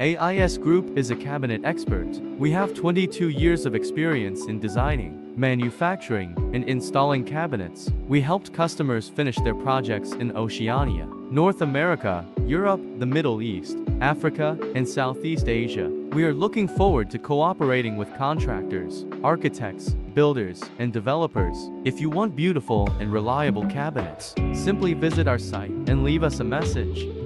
AIS Group is a cabinet expert. We have 22 years of experience in designing, manufacturing, and installing cabinets. We helped customers finish their projects in Oceania, North America, Europe, the Middle East, Africa, and Southeast Asia. We are looking forward to cooperating with contractors, architects, builders, and developers. If you want beautiful and reliable cabinets, simply visit our site and leave us a message.